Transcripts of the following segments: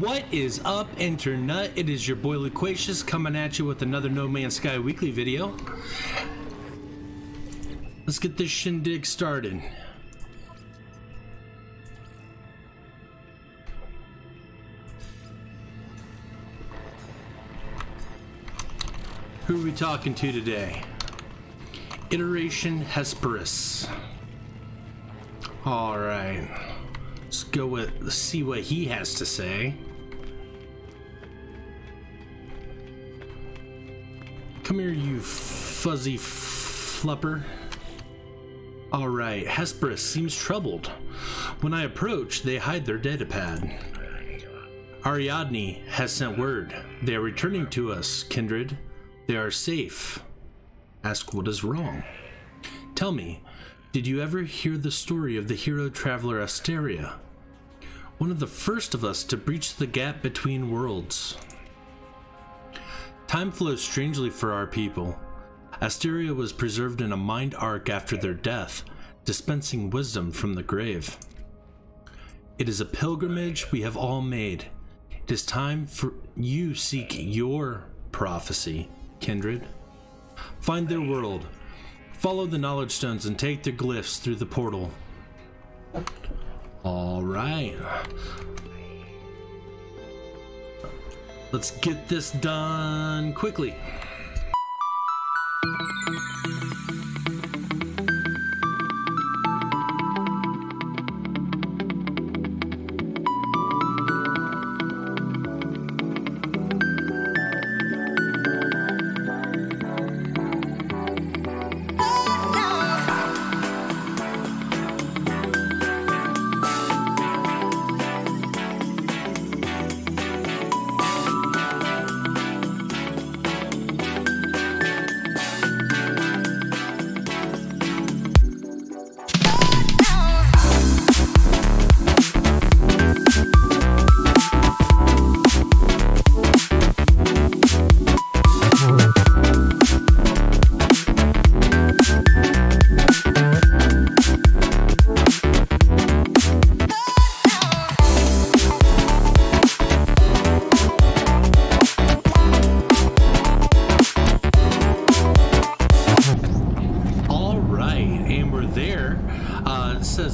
What is up, Internet? It is your boy Luquatious coming at you with another No Man's Sky weekly video. Let's get this shindig started. Who are we talking to today? Iteration Hesperus. All right. Let's go with see what he has to say. Come here, you fuzzy flupper. All right, Hesperus seems troubled. When I approach, they hide their datapad. Ariadne has sent word. They are returning to us, kindred. They are safe. Ask what is wrong. Tell me, did you ever hear the story of the hero traveler Asteria? One of the first of us to breach the gap between worlds. Time flows strangely for our people. Asteria was preserved in a mind arc after their death, dispensing wisdom from the grave. It is a pilgrimage we have all made. It is time for you seek your prophecy kindred. Find their world. Follow the knowledge stones and take their glyphs through the portal. All right. Let's get this done quickly.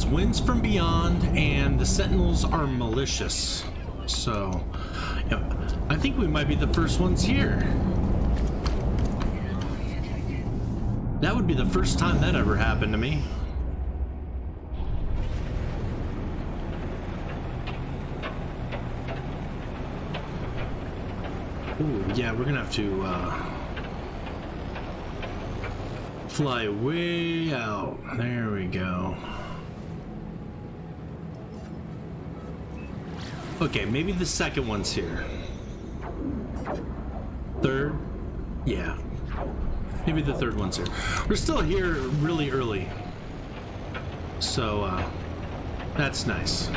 Winds from beyond, and the sentinels are malicious. So, yeah, I think we might be the first ones here. That would be the first time that ever happened to me. Ooh, yeah, we're gonna have to uh, fly way out. There we go. Okay, maybe the second one's here. Third? Yeah. Maybe the third one's here. We're still here really early. So, uh, that's nice.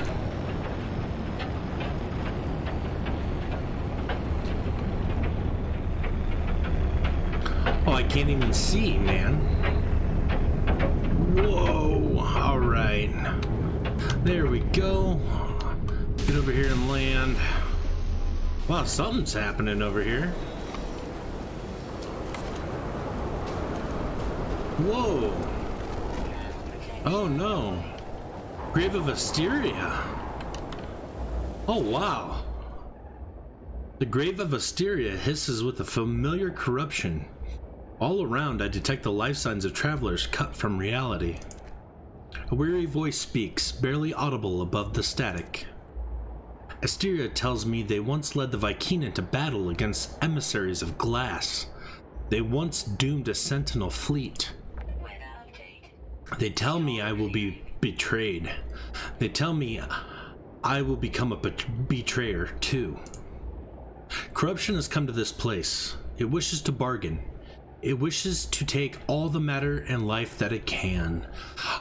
Oh, I can't even see, man. Whoa. All right. There we go. Get over here and land. Wow, something's happening over here. Whoa. Oh no. Grave of Asteria. Oh wow. The grave of Asteria hisses with a familiar corruption. All around, I detect the life signs of travelers cut from reality. A weary voice speaks, barely audible above the static. Asteria tells me they once led the Vy'keen into battle against emissaries of glass. They once doomed a sentinel fleet. They tell me I will be betrayed. They tell me I will become a bet- betrayer too. Corruption has come to this place. It wishes to bargain. It wishes to take all the matter and life that it can.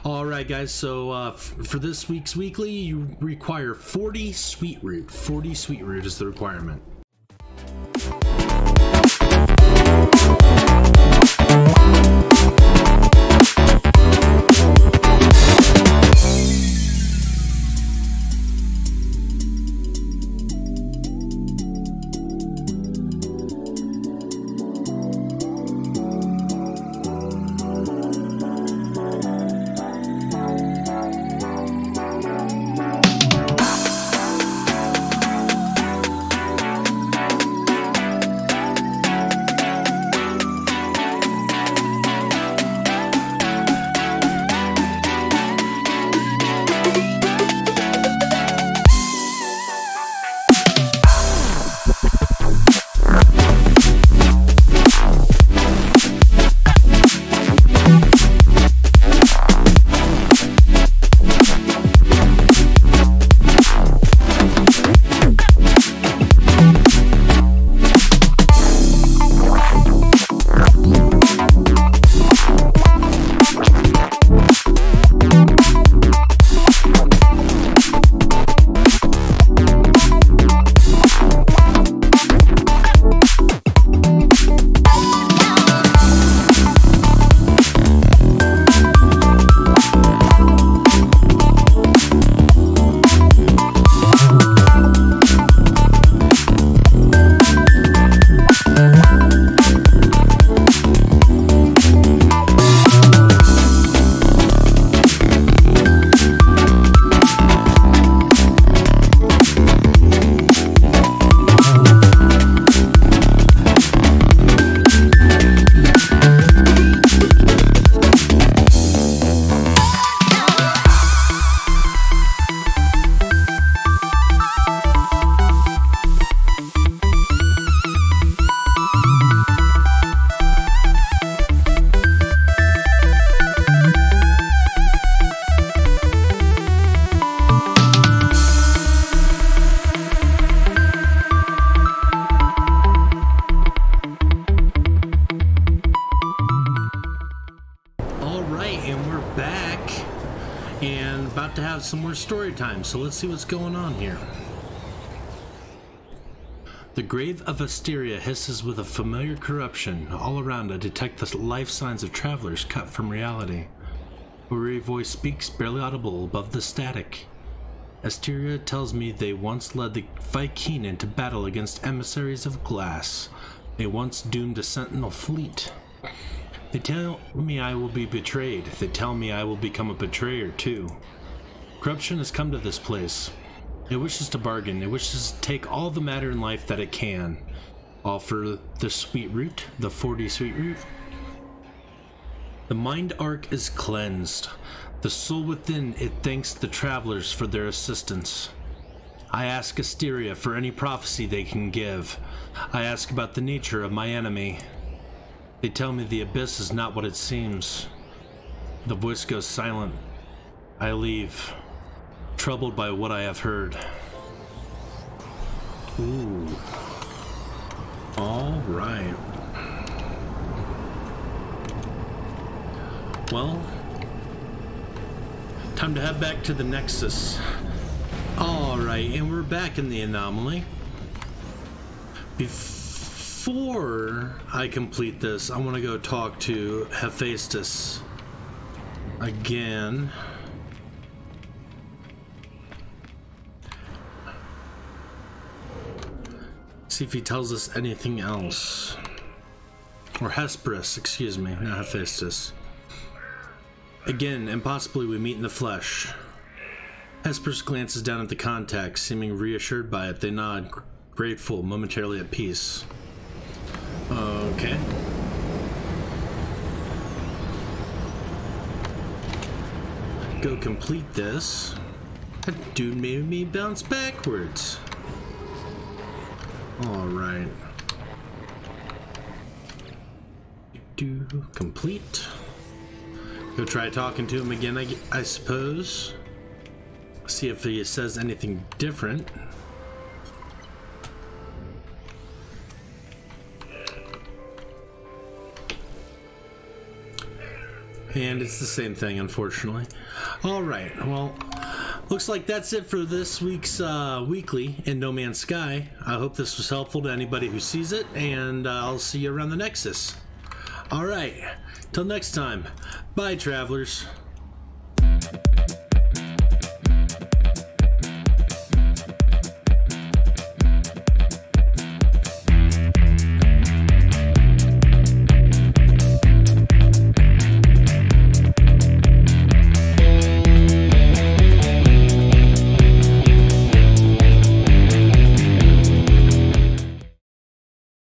All right, guys. So uh, for this week's weekly, you require 40 sweet root. 40 sweet root is the requirement. Got some more story time, so let's see what's going on here. The grave of Asteria hisses with a familiar corruption. All around, I detect the life signs of travelers cut from reality. A weary voice speaks, barely audible above the static. Asteria tells me they once led the Vy'keen into battle against emissaries of glass. They once doomed a sentinel fleet. They tell me I will be betrayed. They tell me I will become a betrayer too. Corruption has come to this place. It wishes to bargain. It wishes to take all the matter in life that it can. All for the sweet root, the 40 sweet root. The mind arc is cleansed. The soul within it thanks the travelers for their assistance. I ask Asteria for any prophecy they can give. I ask about the nature of my enemy. They tell me the abyss is not what it seems. The voice goes silent. I leave, troubled by what I have heard. Ooh. All right. Well, time to head back to the Nexus. Alright, and we're back in the anomaly. Before I complete this, I want to go talk to Hephaestus again. See if he tells us anything else. Or Hesperus, excuse me, not Hephaestus. Again, and possibly we meet in the flesh. Hesperus glances down at the contact, seeming reassured by it. They nod, grateful, momentarily at peace. Okay. Go complete this. That dude made me bounce backwards. Alright. Do complete. Go try talking to him again, I, I suppose. See if he says anything different. And it's the same thing, unfortunately. All right, well, looks like that's it for this week's uh, weekly in No Man's Sky. I hope this was helpful to anybody who sees it, and uh, I'll see you around the Nexus. All right, till next time, bye, travelers.